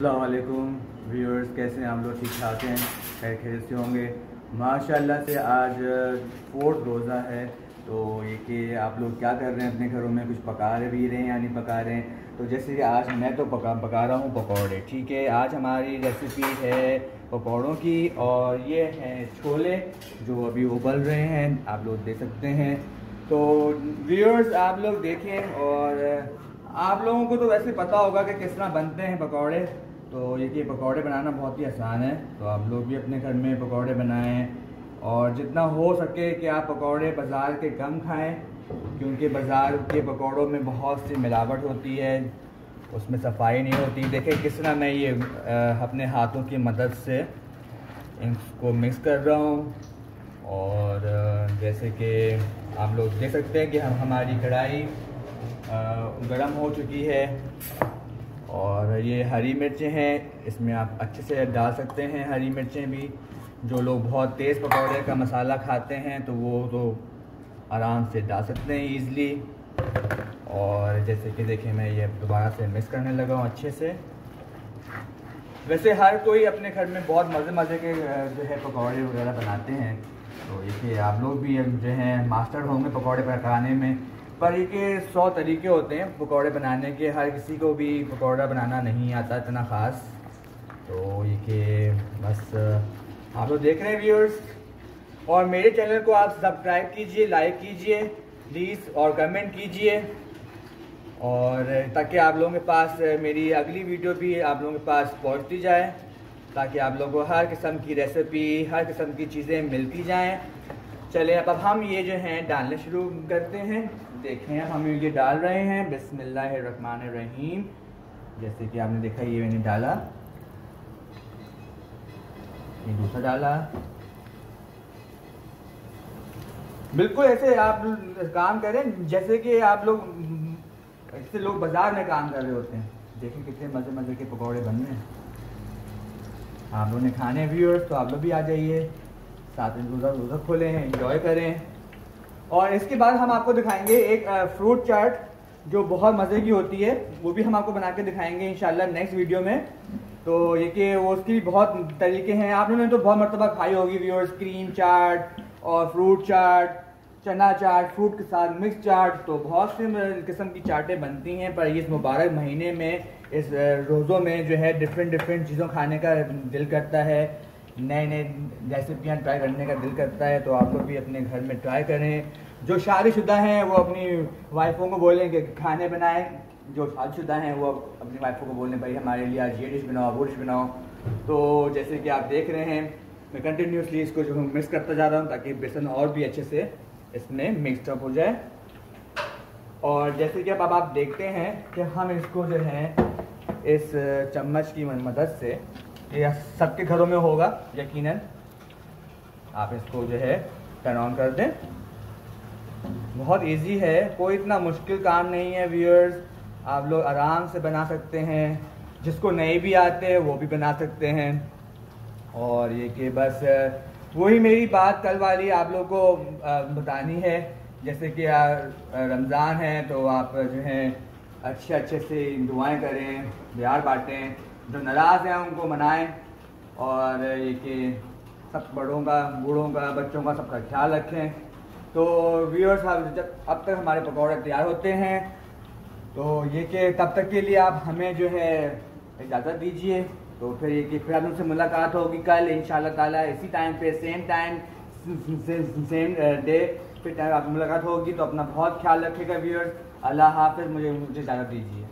अल्लाम viewers कैसे हैं आप लोग? ठीक ठाक हैं? खैर खैर से होंगे। माशाल्लाह से आज फोर्थ रोज़ा है तो ये कि आप लोग क्या कर रहे हैं? अपने घरों में कुछ पका भी रहे हैं या नहीं पका रहे हैं? तो जैसे कि आज मैं तो पका पका रहा हूँ पकौड़े, ठीक है? आज हमारी रेसिपी है पकौड़ों की, और ये हैं छोले, जो अभी उबल रहे हैं, आप लोग देख सकते हैं। तो व्यूअर्स आप लोग देखें, और आप लोगों को तो वैसे पता होगा कि किस तरह बनते हैं पकौड़े। तो ये कि पकौड़े बनाना बहुत ही आसान है तो आप लोग भी अपने घर में पकौड़े बनाएँ और जितना हो सके कि आप पकौड़े बाज़ार के कम खाएँ, क्योंकि बाज़ार के पकौड़ों में बहुत सी मिलावट होती है, उसमें सफ़ाई नहीं होती। देखें किस तरह मैं ये अपने हाथों की मदद से इनको मिक्स कर रहा हूँ और जैसे कि आप लोग देख सकते हैं कि हम, हमारी कढ़ाई गर्म हो चुकी है। और ये हरी मिर्चें हैं, इसमें आप अच्छे से डाल सकते हैं हरी मिर्चें भी। जो लोग बहुत तेज़ पकौड़े का मसाला खाते हैं तो वो तो आराम से डाल सकते हैं ईज़िली और जैसे कि देखें मैं ये दोबारा से मिक्स करने लगा हूँ अच्छे से। वैसे हर कोई अपने घर में बहुत मज़े मज़े के जो है पकौड़े वगैरह बनाते हैं। तो ये आप लोग भी जो हैं मास्टर होंगे पकौड़े पकाने में। पर ये के सौ तरीके होते हैं पकौड़े बनाने के, हर किसी को भी पकौड़ा बनाना नहीं आता इतना ख़ास। तो ये कि बस, आप लोग देख रहे हैं व्यूअर्स और मेरे चैनल को आप सब्सक्राइब कीजिए लाइक कीजिए प्लीज़ और कमेंट कीजिए। और ताकि आप लोगों के पास, मेरी अगली वीडियो भी आप लोगों के पास पहुँचती जाए, ताकि आप लोगों को हर किस्म की रेसिपी हर किस्म की चीज़ें मिलती जाएँ। चले, अब अब हम ये जो हैं, डालने शुरू करते हैं। देखें हम ये डाल रहे हैं, बिस्मिल्लाहिर्रहमानिर्रहीम। जैसे कि आपने देखा, ये मैंने डाला। ये दूसरा डाला। बिल्कुल ऐसे आप काम करें, जैसे कि आप लोग, ऐसे लोग बाज़ार में काम कर रहे होते हैं। देखें कितने मज़े मज़े के पकौड़े बन रहे हैं। आप लोगों ने खाने व्यूअर्स तो आप लोग भी आ जाइए। साथ में रोज़ा रोज़ा खोलें इंजॉय करें। और इसके बाद हम आपको दिखाएँगे एक फ्रूट चाट जो बहुत मज़े की होती है। वो भी हम आपको बना के दिखाएँगे इंशाल्लाह नेक्स्ट वीडियो में। तो ये कि वो उसकी बहुत तरीके हैं। आप लोगों ने तो बहुत मरतबा खाई होगी व्यूअर्स क्रीम चाट और फ्रूट चाट चना चाट फ्रूट के साथ मिक्स चाट तो बहुत सी किस्म की चाटें बनती हैं, पर इस मुबारक महीने में, इस रोज़ों में जो है डिफरेंट डिफरेंट चीज़ों खाने का दिल करता है। नए नए रेसिपियाँ ट्राई करने का दिल करता है तो आप लोग भी अपने घर में ट्राई करें। जो शादीशुदा हैं वो अपनी वाइफों को बोलें कि खाने बनाएँ। जो शादीशुदा हैं वो अपनी वाइफों को बोलें भाई हमारे लिए आज ये डिश बनाओ वो डिश बनाओ। तो जैसे कि आप देख रहे हैं मैं कंटिन्यूसली इसको जो हूँ मिक्स करता जा रहा हूँ ताकि बेसन और भी अच्छे से इसमें मिक्सअप हो जाए। और जैसे कि अब आप, आप देखते हैं कि हम इसको जो है इस चम्मच की मदद से ये सबके घरों में होगा, यकीनन। आप इसको जो है टर्न ऑन कर दें। बहुत इजी है, कोई इतना मुश्किल काम नहीं है व्यूअर्स आप लोग आराम से बना सकते हैं। जिसको नहीं भी आते हैं, वो भी बना सकते हैं। और ये कि बस, वही मेरी बात कल वाली आप लोग को बतानी है। जैसे कि रमज़ान है तो आप जो है अच्छे अच्छे से दुआएँ करें, प्यार बांटें। जो नाराज़ हैं, उनको मनाएँ और ये कि सब बड़ों का, बूढ़ों का, बच्चों का सबका ख्याल रखें। तो व्यूअर्स जब, अब तक हमारे पकौड़े तैयार होते हैं तो ये कि तब तक के लिए आप हमें जो है इजाज़त दीजिए। तो फिर ये कि, फिर आप उनसे मुलाकात होगी कल इन ताला, इसी टाइम पे सेम टाइम सेम डे फिर टाइम आप मुलाकात होगी। तो अपना बहुत ख्याल रखेगा व्यूअर्स अल्लाह हाफिज़, मुझे मुझे इजाज़त दीजिए।